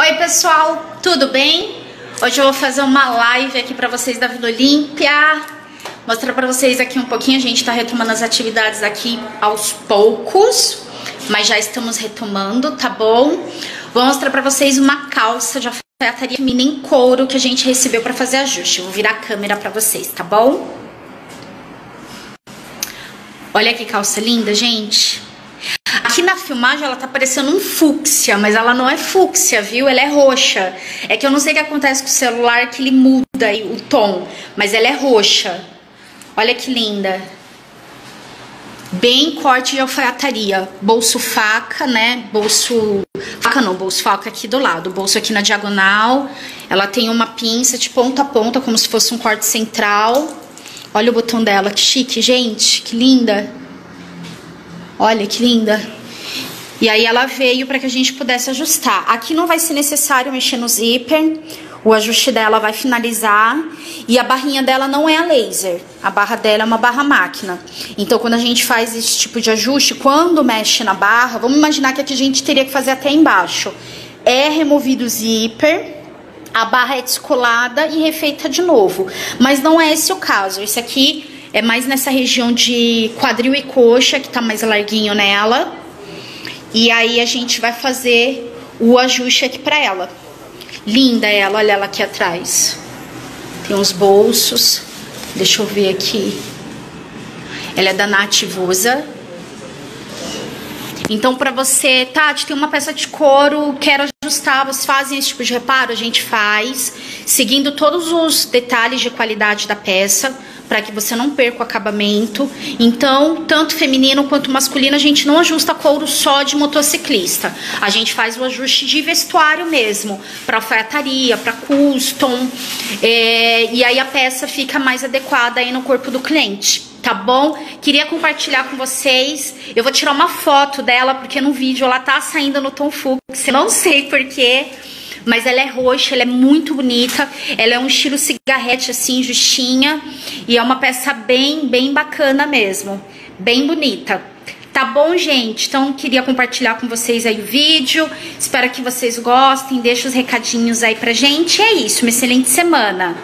Oi pessoal, tudo bem? Hoje eu vou fazer uma live aqui pra vocês da Vila Olímpia Mostrar pra vocês aqui um pouquinho, a gente tá retomando as atividades aqui aos poucos Mas já estamos retomando, tá bom? Vou mostrar pra vocês uma calça de alfaiataria mini em couro que a gente recebeu pra fazer ajuste Vou virar a câmera pra vocês, tá bom? Olha que calça linda, gente na filmagem ela tá parecendo um fúcsia, mas ela não é fúcsia, viu? Ela é roxa. É que eu não sei o que acontece com o celular que ele muda o tom, mas ela é roxa. Olha que linda. Bem corte de alfaiataria. Bolso faca, né? Bolso... Faca não, bolso faca aqui do lado. Bolso aqui na diagonal. Ela tem uma pinça de ponta a ponta, como se fosse um corte central. Olha o botão dela, que chique, gente. Que linda. Olha que linda. E aí ela veio para que a gente pudesse ajustar. Aqui não vai ser necessário mexer no zíper. O ajuste dela vai finalizar e a barrinha dela não é a laser. A barra dela é uma barra máquina. Então, quando a gente faz esse tipo de ajuste, quando mexe na barra, vamos imaginar que aqui a gente teria que fazer até embaixo. É removido o zíper, a barra é descolada e refeita de novo. Mas não é esse o caso. Esse aqui é mais nessa região de quadril e coxa, que tá mais larguinho nela. E aí a gente vai fazer o ajuste aqui pra ela. Linda ela, olha ela aqui atrás. Tem uns bolsos. Deixa eu ver aqui. Ela é da Nativosa. Então, pra você, Tati, tem uma peça de couro, quero ajustar, vocês fazem esse tipo de reparo? A gente faz, seguindo todos os detalhes de qualidade da peça para que você não perca o acabamento. Então, tanto feminino quanto masculino, a gente não ajusta couro só de motociclista. A gente faz o ajuste de vestuário mesmo, para alfaiataria, para custom. É, e aí a peça fica mais adequada aí no corpo do cliente tá bom? Queria compartilhar com vocês. Eu vou tirar uma foto dela, porque no vídeo ela tá saindo no tom fúcsia. Não sei porquê, mas ela é roxa, ela é muito bonita. Ela é um estilo cigarrete assim, justinha. E é uma peça bem, bem bacana mesmo. Bem bonita. Tá bom, gente? Então, queria compartilhar com vocês aí o vídeo. Espero que vocês gostem. Deixa os recadinhos aí pra gente. E é isso. Uma excelente semana.